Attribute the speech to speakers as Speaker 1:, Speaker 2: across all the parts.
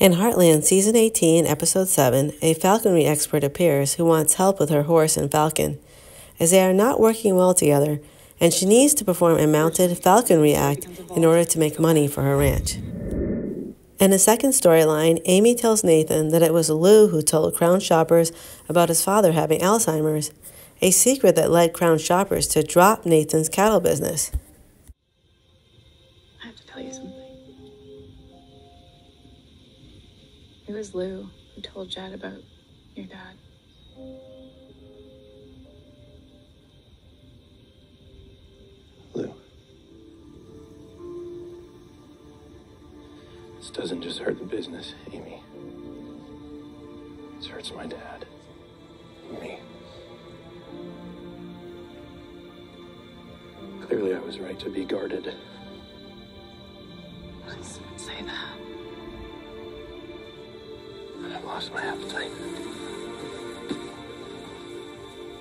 Speaker 1: In Heartland Season 18, Episode 7, a falconry expert appears who wants help with her horse and falcon, as they are not working well together, and she needs to perform a mounted falconry act in order to make money for her ranch. In a second storyline, Amy tells Nathan that it was Lou who told Crown Shoppers about his father having Alzheimer's, a secret that led Crown Shoppers to drop Nathan's cattle business.
Speaker 2: I have to tell you something. It was Lou who told Jed about your dad.
Speaker 3: Lou. This doesn't just hurt the business, Amy. This hurts my dad. Me. Clearly, I was right to be guarded. Lost my appetite.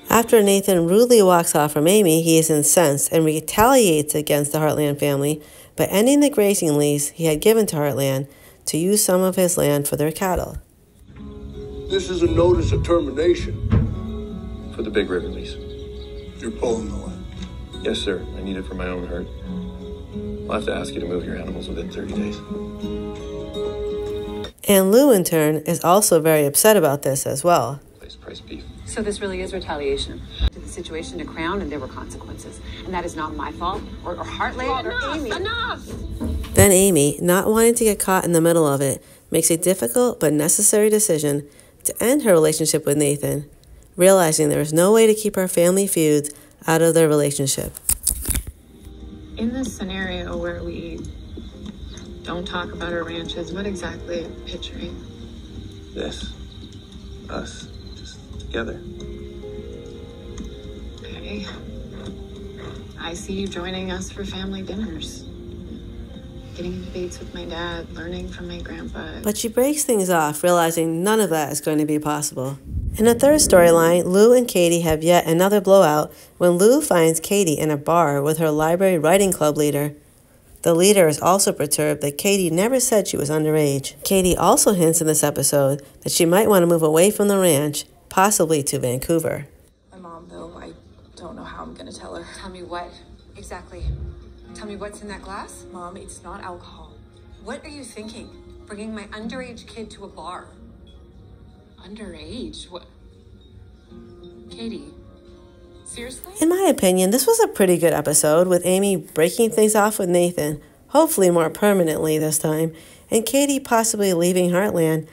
Speaker 1: After Nathan rudely walks off from Amy, he is incensed and retaliates against the Heartland family by ending the grazing lease he had given to Heartland to use some of his land for their cattle.
Speaker 4: This is a notice of termination.
Speaker 3: For the big river lease.
Speaker 4: You're pulling the land.
Speaker 3: Yes, sir. I need it for my own herd. I'll have to ask you to move your animals within 30 days.
Speaker 1: And Lou, in turn, is also very upset about this as well.
Speaker 3: Place price beef.
Speaker 5: So this really is retaliation. To the situation to Crown, and there were consequences. And that is not my fault, or, or Heartland, or Amy.
Speaker 2: Enough!
Speaker 1: Then Amy, not wanting to get caught in the middle of it, makes a difficult but necessary decision to end her relationship with Nathan, realizing there is no way to keep her family feuds out of their relationship.
Speaker 2: In this scenario where we don't talk about our ranches, what exactly are you picturing?
Speaker 3: This. Us. Just together.
Speaker 2: Okay. I see you joining us for family dinners. Getting into debates with my dad, learning from my grandpa.
Speaker 1: But she breaks things off, realizing none of that is going to be possible. In the third storyline, Lou and Katie have yet another blowout when Lou finds Katie in a bar with her library writing club leader. The leader is also perturbed that Katie never said she was underage. Katie also hints in this episode that she might want to move away from the ranch, possibly to Vancouver.
Speaker 6: My mom, though, I don't know how I'm gonna tell her.
Speaker 5: Tell me what exactly. Tell me what's in that glass.
Speaker 6: Mom, it's not alcohol.
Speaker 5: What are you thinking? Bringing my underage kid to a bar.
Speaker 2: Underage? What? Katie. Seriously?
Speaker 1: In my opinion, this was a pretty good episode with Amy breaking things off with Nathan, hopefully more permanently this time, and Katie possibly leaving Heartland.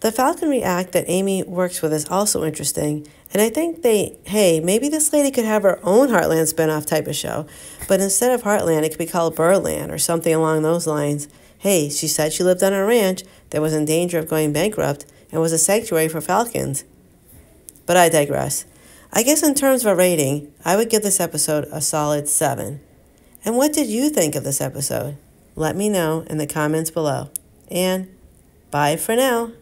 Speaker 1: The falconry act that Amy works with is also interesting, and I think they, hey, maybe this lady could have her own Heartland spinoff type of show, but instead of Heartland, it could be called Birdland or something along those lines. Hey, she said she lived on a ranch that was in danger of going bankrupt and was a sanctuary for falcons. But I digress. I guess in terms of a rating, I would give this episode a solid 7. And what did you think of this episode? Let me know in the comments below. And bye for now.